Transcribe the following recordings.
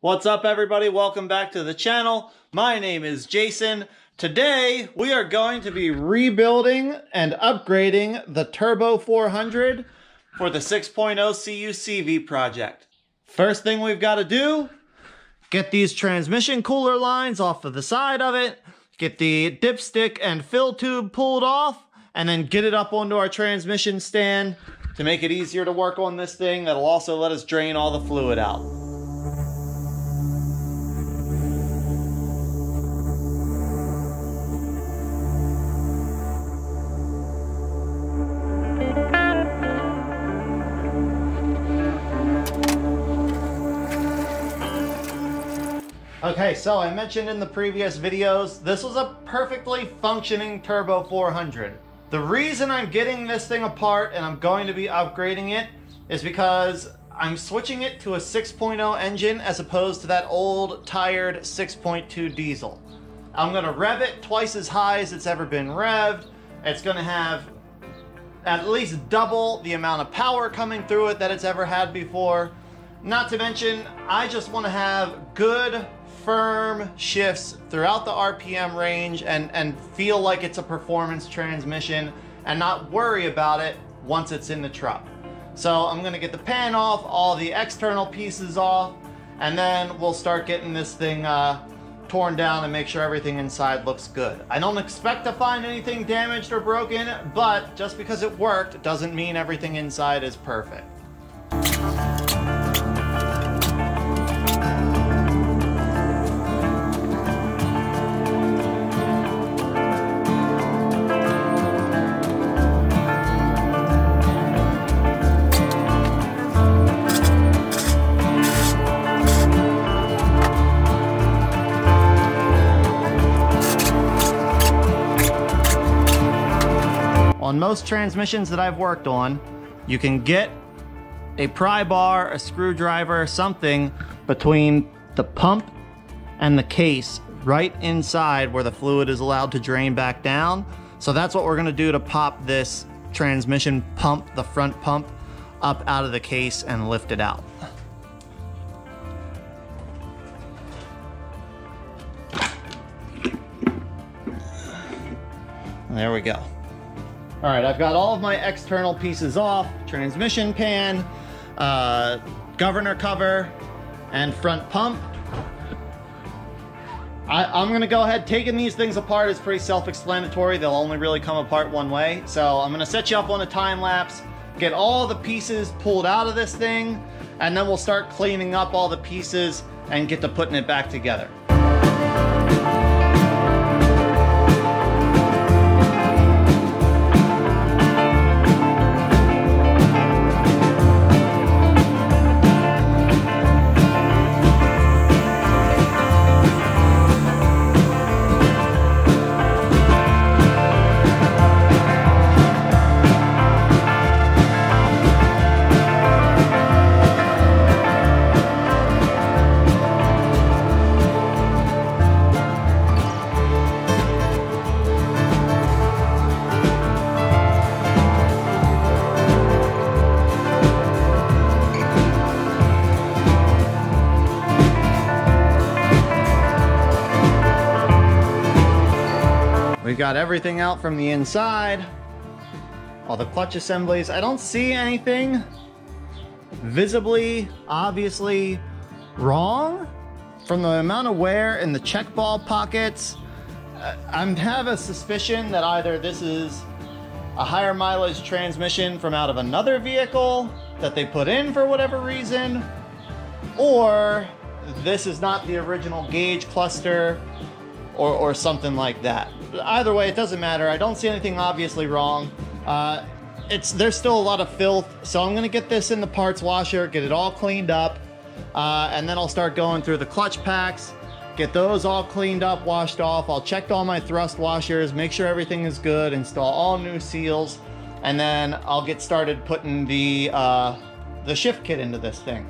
What's up everybody? Welcome back to the channel. My name is Jason. Today we are going to be rebuilding and upgrading the Turbo 400 for the 6.0 CUCV project. First thing we've got to do, get these transmission cooler lines off of the side of it, get the dipstick and fill tube pulled off, and then get it up onto our transmission stand to make it easier to work on this thing. That'll also let us drain all the fluid out. Okay, so I mentioned in the previous videos, this was a perfectly functioning Turbo 400. The reason I'm getting this thing apart and I'm going to be upgrading it is because I'm switching it to a 6.0 engine as opposed to that old, tired 6.2 diesel. I'm gonna rev it twice as high as it's ever been revved. It's gonna have at least double the amount of power coming through it that it's ever had before. Not to mention, I just want to have good firm shifts throughout the RPM range and, and feel like it's a performance transmission and not worry about it once it's in the truck. So I'm gonna get the pan off, all the external pieces off, and then we'll start getting this thing uh, torn down and make sure everything inside looks good. I don't expect to find anything damaged or broken, but just because it worked doesn't mean everything inside is perfect. On most transmissions that I've worked on, you can get a pry bar, a screwdriver, something between the pump and the case right inside where the fluid is allowed to drain back down. So that's what we're gonna do to pop this transmission pump, the front pump, up out of the case and lift it out. There we go. All right, I've got all of my external pieces off, transmission pan, uh, governor cover, and front pump. I, am gonna go ahead, taking these things apart is pretty self-explanatory. They'll only really come apart one way. So I'm gonna set you up on a time lapse, get all the pieces pulled out of this thing, and then we'll start cleaning up all the pieces and get to putting it back together. We've got everything out from the inside. All the clutch assemblies. I don't see anything visibly, obviously wrong. From the amount of wear in the check ball pockets, I have a suspicion that either this is a higher mileage transmission from out of another vehicle that they put in for whatever reason, or this is not the original gauge cluster or, or something like that either way, it doesn't matter. I don't see anything obviously wrong. Uh, it's There's still a lot of filth, so I'm gonna get this in the parts washer, get it all cleaned up, uh, and then I'll start going through the clutch packs, get those all cleaned up, washed off. I'll check all my thrust washers, make sure everything is good, install all new seals, and then I'll get started putting the, uh, the shift kit into this thing.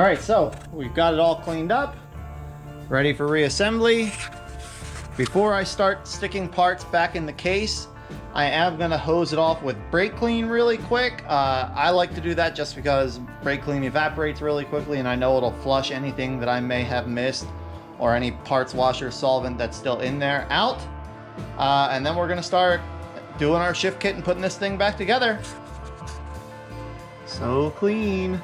All right, so we've got it all cleaned up, ready for reassembly. Before I start sticking parts back in the case, I am to hose it off with brake clean really quick. Uh, I like to do that just because brake clean evaporates really quickly and I know it'll flush anything that I may have missed or any parts washer solvent that's still in there out. Uh, and then we're to start doing our shift kit and putting this thing back together. So clean.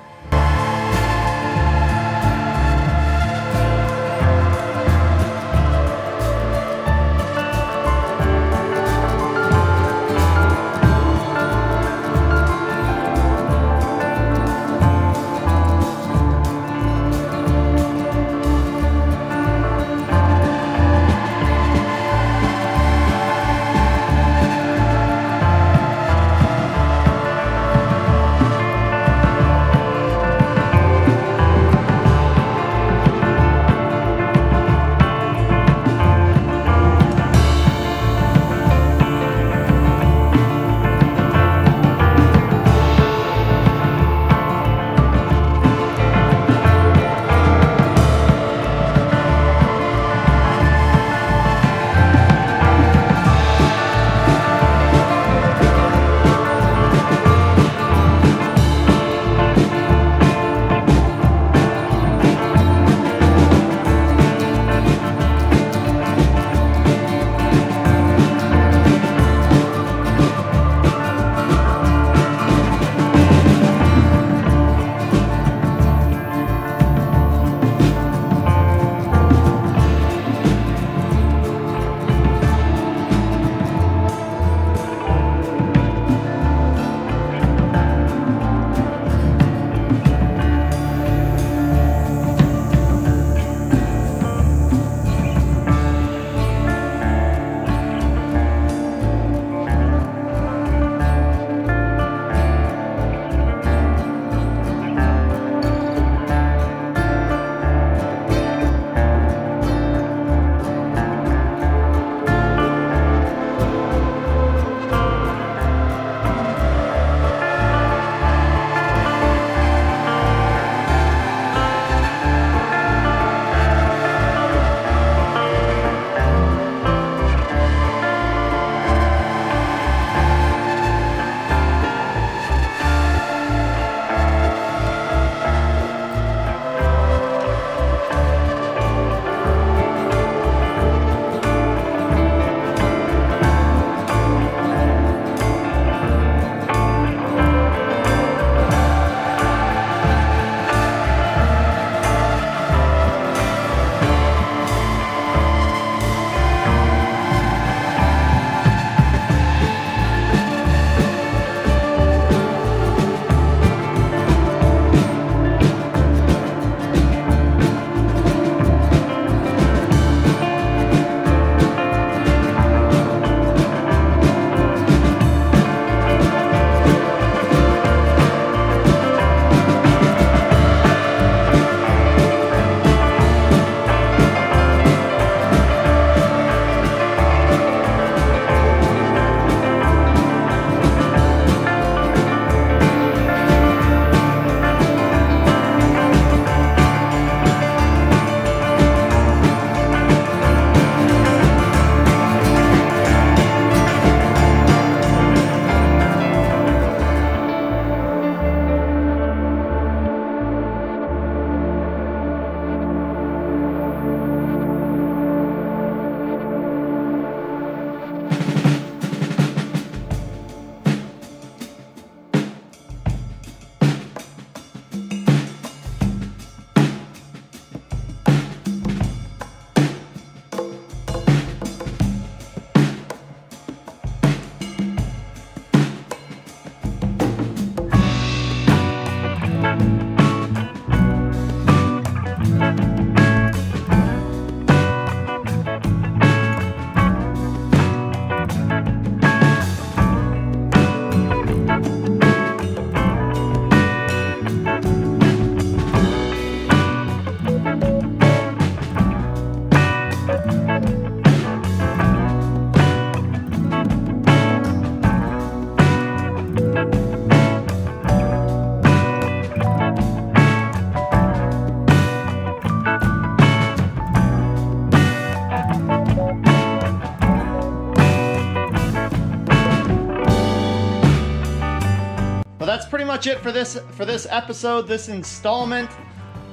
Much it for this for this episode, this installment.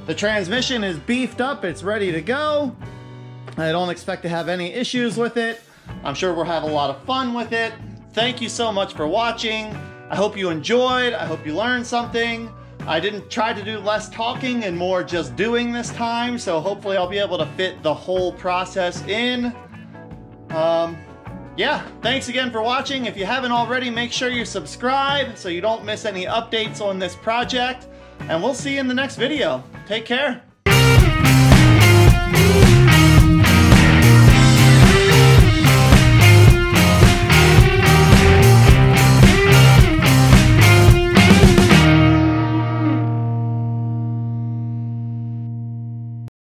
The transmission is beefed up, it's ready to go. I don't expect to have any issues with it. I'm sure we'll have a lot of fun with it. Thank you so much for watching. I hope you enjoyed. I hope you learned something. I didn't try to do less talking and more just doing this time, so hopefully I'll be able to fit the whole process in. Um, yeah, thanks again for watching. If you haven't already, make sure you subscribe so you don't miss any updates on this project. And we'll see you in the next video. Take care.